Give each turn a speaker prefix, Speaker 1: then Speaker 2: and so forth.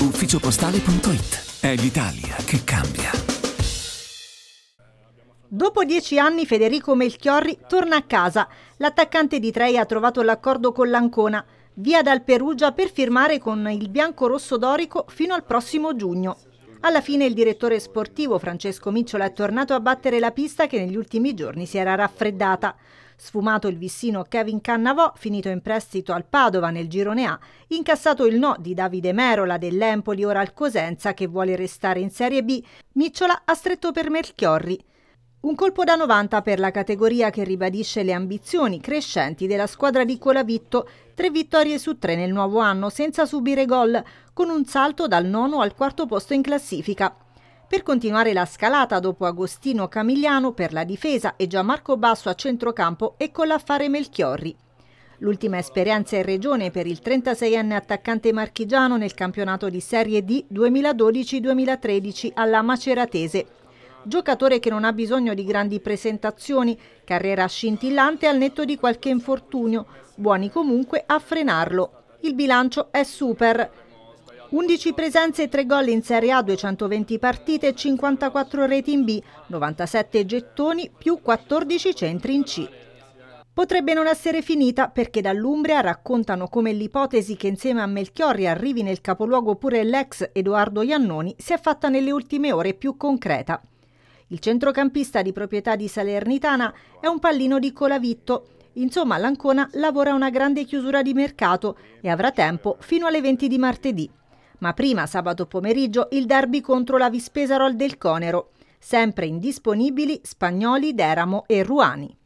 Speaker 1: ufficiopostale.it. È l'Italia che cambia.
Speaker 2: Dopo dieci anni Federico Melchiorri torna a casa. L'attaccante di Trei ha trovato l'accordo con l'Ancona. Via dal Perugia per firmare con il bianco-rosso dorico fino al prossimo giugno. Alla fine il direttore sportivo Francesco Micciola è tornato a battere la pista che negli ultimi giorni si era raffreddata. Sfumato il vissino Kevin Cannavò, finito in prestito al Padova nel girone A, incassato il no di Davide Merola dell'Empoli ora al Cosenza che vuole restare in Serie B, Micciola ha stretto per Melchiorri. Un colpo da 90 per la categoria che ribadisce le ambizioni crescenti della squadra di Colavitto, tre vittorie su tre nel nuovo anno senza subire gol, con un salto dal nono al quarto posto in classifica. Per continuare la scalata dopo Agostino Camigliano per la difesa e Gianmarco Basso a centrocampo e con l'affare Melchiorri. L'ultima esperienza in regione per il 36enne attaccante marchigiano nel campionato di Serie D 2012-2013 alla Maceratese. Giocatore che non ha bisogno di grandi presentazioni, carriera scintillante al netto di qualche infortunio, buoni comunque a frenarlo. Il bilancio è super. 11 presenze e 3 gol in Serie A, 220 partite, 54 reti in B, 97 gettoni più 14 centri in C. Potrebbe non essere finita perché dall'Umbria raccontano come l'ipotesi che insieme a Melchiorri arrivi nel capoluogo pure l'ex Edoardo Iannoni si è fatta nelle ultime ore più concreta. Il centrocampista di proprietà di Salernitana è un pallino di Colavitto. Insomma, l'Ancona lavora a una grande chiusura di mercato e avrà tempo fino alle 20 di martedì. Ma prima, sabato pomeriggio, il derby contro la Vispesarol del Conero. Sempre indisponibili Spagnoli, Deramo e Ruani.